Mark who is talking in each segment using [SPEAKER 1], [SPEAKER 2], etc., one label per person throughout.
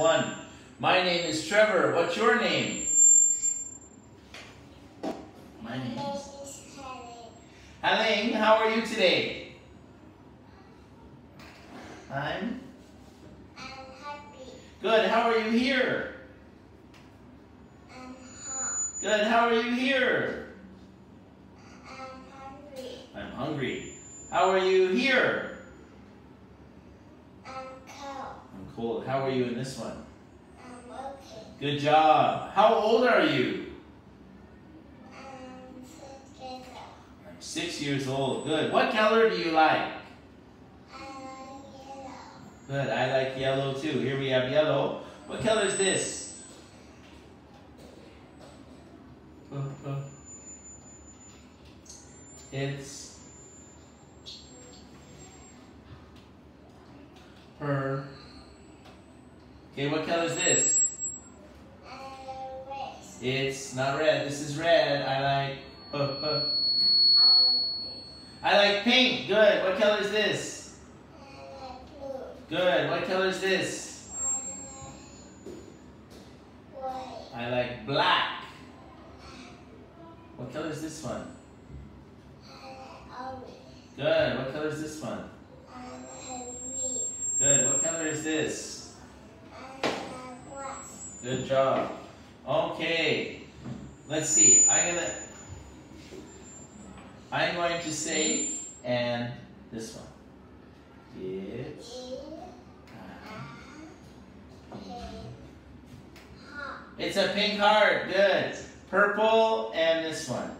[SPEAKER 1] one. My name is Trevor. What's your name? My name is Hà Linh. How are you today? I'm
[SPEAKER 2] I'm happy.
[SPEAKER 1] good. How are you here?
[SPEAKER 2] I'm hot.
[SPEAKER 1] Good. How are you here?
[SPEAKER 2] I'm hungry.
[SPEAKER 1] I'm hungry. How are you here?
[SPEAKER 2] Cold.
[SPEAKER 1] How are you in this one?
[SPEAKER 2] I'm okay.
[SPEAKER 1] Good job. How old are you?
[SPEAKER 2] I'm together.
[SPEAKER 1] I'm six years old. Good. What color do you like?
[SPEAKER 2] I like yellow.
[SPEAKER 1] Good. I like yellow too. Here we have yellow. What color is this? Uh, uh. It's her. Okay, what color is this?
[SPEAKER 2] Red.
[SPEAKER 1] It's not red. This is red. I like. Uh, uh.
[SPEAKER 2] Um,
[SPEAKER 1] I like pink. Good. What color is this?
[SPEAKER 2] I like blue.
[SPEAKER 1] Good. What color is this?
[SPEAKER 2] I like white.
[SPEAKER 1] I like black. What color is this one?
[SPEAKER 2] I like orange.
[SPEAKER 1] Good. What color is this one?
[SPEAKER 2] I like green.
[SPEAKER 1] Good. What color is this?
[SPEAKER 2] I like white.
[SPEAKER 1] Good job. Okay. Let's see. I'm gonna. I'm going to say and this one. It's. It's uh, a pink heart. Good. Purple and this one.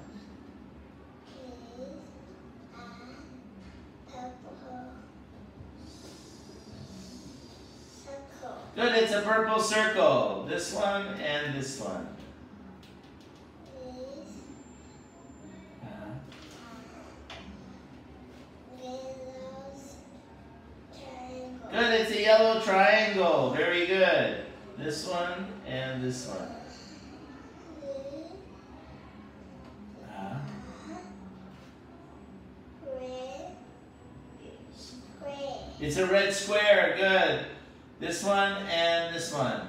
[SPEAKER 1] Good. It's a purple circle. This one and this one. Good, it's a yellow triangle. Very good. This one and this one. Uh, it's a red square. Good. This one and this one.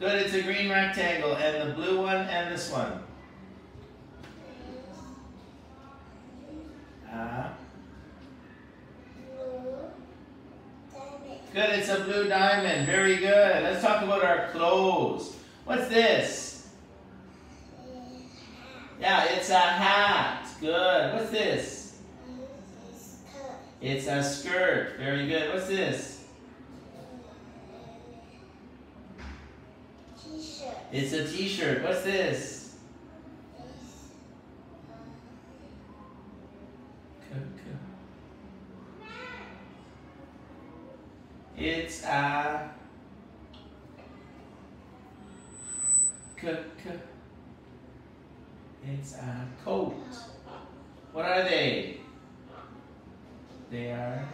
[SPEAKER 1] Good, it's a green rectangle. And the blue one and this one. Uh, good, it's a blue diamond. Very good. Let's talk about our clothes. What's this? Yeah, it's a hat. Good. What's this? It's a skirt. Very good. What's this?
[SPEAKER 2] T-shirt.
[SPEAKER 1] It's a t-shirt. What's this? It's a It's uh, a coat. What are they? They are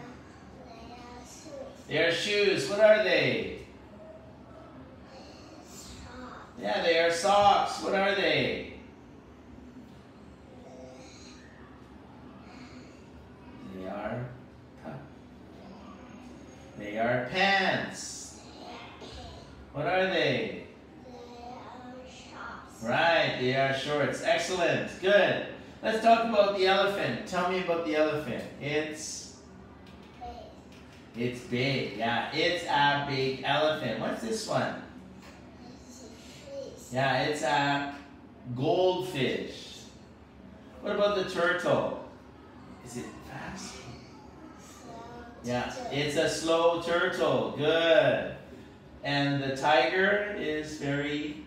[SPEAKER 1] they are shoes. What are they? Yeah, they are socks. What are they? They are they are pants. What are they? Right, they are shorts. Excellent. Good. Let's talk about the elephant. Tell me about the elephant. It's it's big. Yeah, it's a big elephant. What's this one? Yeah, it's a goldfish. What about the turtle? Is it fast? Yeah, it's a slow turtle. Good. And the tiger is very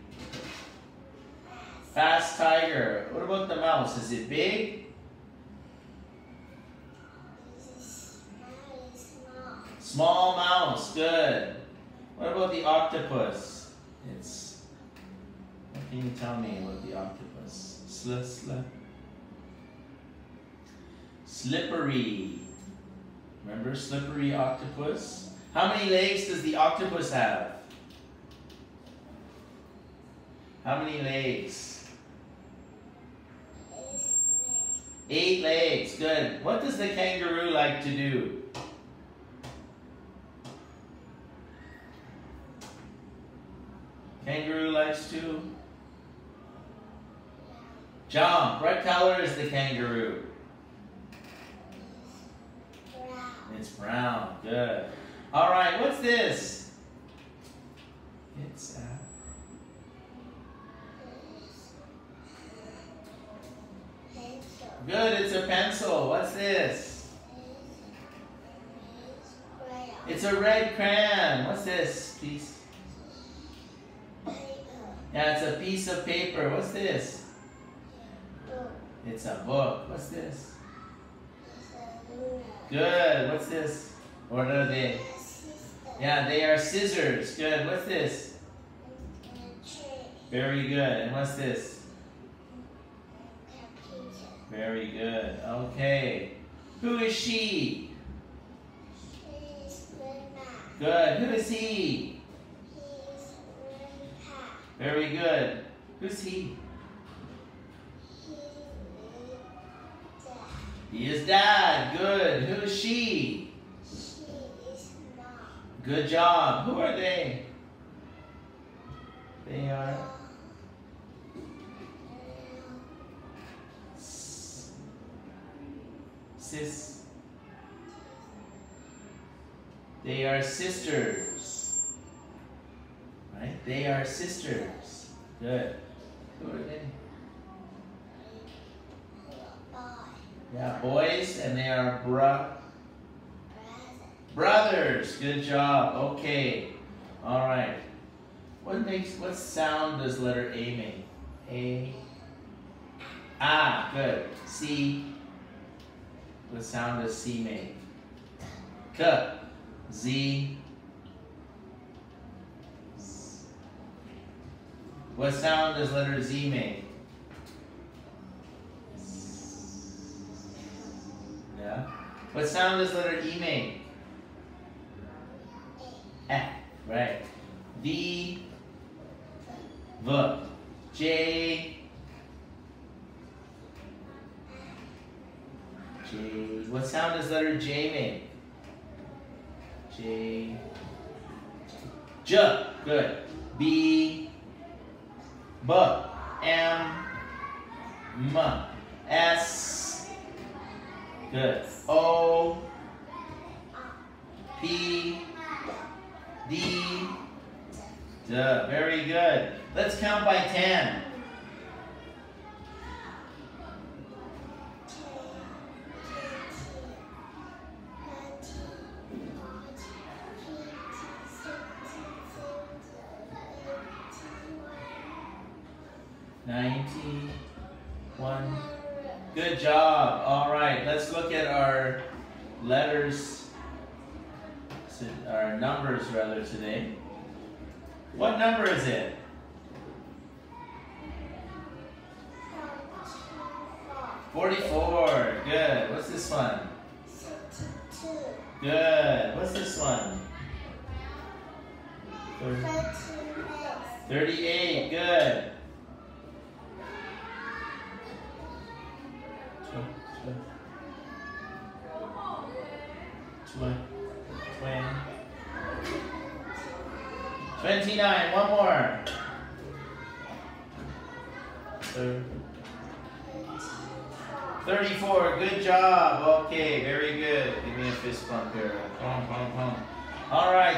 [SPEAKER 1] fast tiger. What about the mouse? Is it big? Small mouse. Good. What about the octopus? It's. What can you tell me about the octopus? Sl sl. Slippery. Remember slippery octopus? How many legs does the octopus have? How many legs?
[SPEAKER 2] It's
[SPEAKER 1] Eight legs. Good. What does the kangaroo like to do? Kangaroo likes to jump. What color is the kangaroo?
[SPEAKER 2] Brown.
[SPEAKER 1] It's brown. Good. All right. What's this? It's a good. It's a pencil. What's this? It's a red crayon. What's this piece? Yeah, it's a piece of paper. What's this? It's a book. What's this? Good. What's this? What are they? Yeah, they are scissors. Good. What's this? Very good. And what's this? Very good. Okay. Who is she? Good. Who is he?
[SPEAKER 2] He's.
[SPEAKER 1] Very good. Who's he?
[SPEAKER 2] He is
[SPEAKER 1] He
[SPEAKER 2] Dad.
[SPEAKER 1] is dad. Good. Who is she?
[SPEAKER 2] She is Mom.
[SPEAKER 1] Good job. Who are they? They are s- sis. They are sisters. Right? They are sisters. Good. Who are they? Yeah, boys, and they are bro-
[SPEAKER 2] Brother.
[SPEAKER 1] brothers. Good job. Okay. All right. What makes what sound does letter A make? A. Ah, good. C. What sound does C make? K. Z. What sound does letter Z make? Yeah. What sound does letter E make? Eh, right. V. V. J. What sound does letter J make? J. J. Good. B. B. M. M. S. Good. O. P. D. Duh. Very good. Let's count by 10. Ninety. One. Good job. All right. Let's look at our letters, our numbers rather today. What number is it? Forty-four. Good. What's this one? Good. What's this one? Thir- Thirty-eight. Good. Tw- tw- tw- twen- Twenty-nine. One more. Thir- Thirty-four. Good job. Okay. Very good. Give me a fist bump here. Pum, pum, pum. All right.